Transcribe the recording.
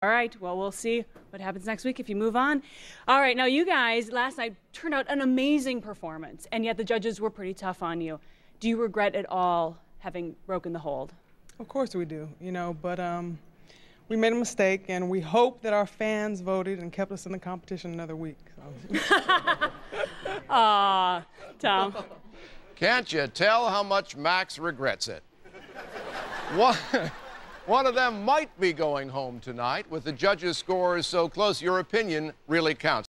All right. Well, we'll see what happens next week if you move on. All right. Now, you guys last night turned out an amazing performance, and yet the judges were pretty tough on you. Do you regret at all having broken the hold? Of course we do, you know, but um, we made a mistake, and we hope that our fans voted and kept us in the competition another week. So. Aw, Tom. Can't you tell how much Maks regrets it? One, one of them might be going home tonight with the judges' scores so close, your opinion really counts.